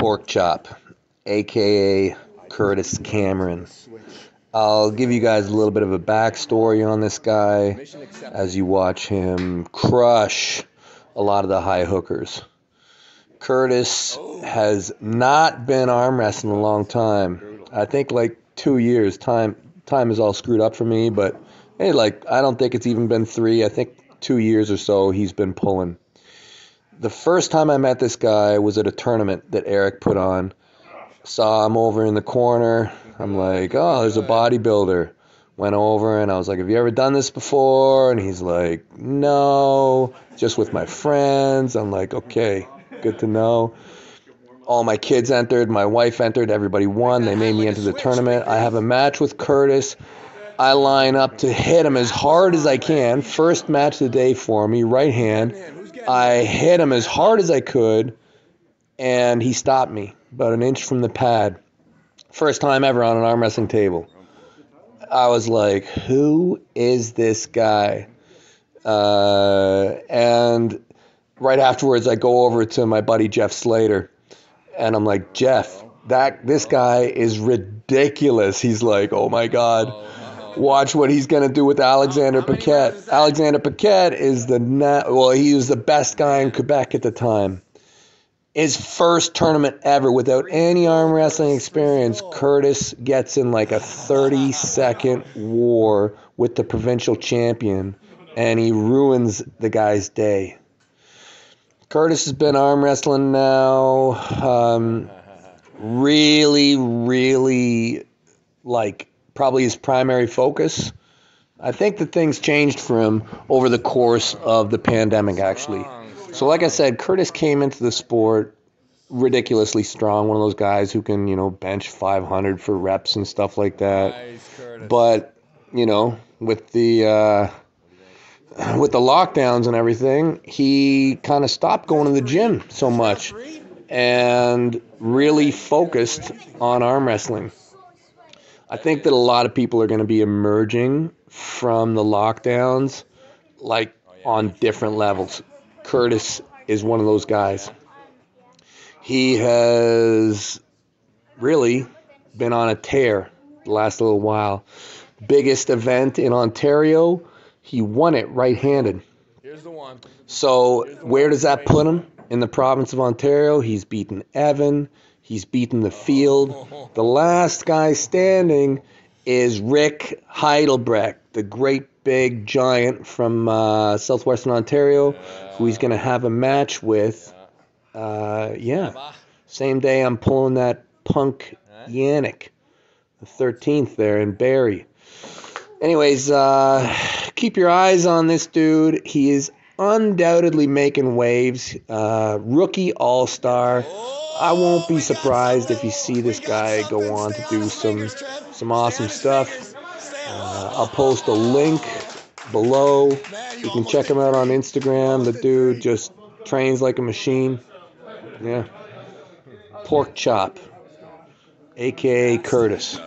Pork Chop, aka Curtis Cameron. I'll give you guys a little bit of a backstory on this guy as you watch him crush a lot of the high hookers. Curtis has not been arm wrestling a long time. I think like two years. Time time is all screwed up for me, but hey, like I don't think it's even been three. I think two years or so he's been pulling. The first time I met this guy was at a tournament that Eric put on. Saw him over in the corner. I'm like, oh, there's a bodybuilder. Went over and I was like, have you ever done this before? And he's like, no, just with my friends. I'm like, okay, good to know. All my kids entered, my wife entered, everybody won. They made me into the tournament. I have a match with Curtis. I line up to hit him as hard as I can. First match of the day for me, right hand. I hit him as hard as I could, and he stopped me about an inch from the pad. First time ever on an arm wrestling table. I was like, who is this guy? Uh, and right afterwards, I go over to my buddy Jeff Slater, and I'm like, Jeff, that this guy is ridiculous. He's like, oh my god watch what he's going to do with Alexander Paquette. Alexander Paquette is the na- well, he was the best guy in Quebec at the time. His first tournament ever without any arm wrestling experience, Curtis gets in like a 30 second war with the provincial champion and he ruins the guy's day. Curtis has been arm wrestling now, um, really, really like probably his primary focus. I think that things changed for him over the course of the pandemic, actually. So, like I said, Curtis came into the sport ridiculously strong, one of those guys who can, you know, bench 500 for reps and stuff like that. But, you know, with the uh, with the lockdowns and everything, he kind of stopped going to the gym so much and really focused on arm wrestling. I think that a lot of people are going to be emerging from the lockdowns like oh, on different levels. Curtis is one of those guys. He has really been on a tear the last little while. Biggest event in Ontario, he won it right handed. Here's the one. So, where does that put him? In the province of Ontario, he's beaten Evan. He's beaten the field. The last guy standing is Rick Heidelbrecht, the great big giant from uh, southwestern Ontario, who he's going to have a match with. Uh, yeah, same day I'm pulling that punk Yannick, the 13th there in Barrie. Anyways, uh, keep your eyes on this dude. He is undoubtedly making waves. Uh, rookie All Star. I won't be surprised if you see this guy go on to do some some awesome stuff. Uh, I'll post a link below. You can check him out on Instagram. The dude just trains like a machine. Yeah. Pork chop, aka Curtis.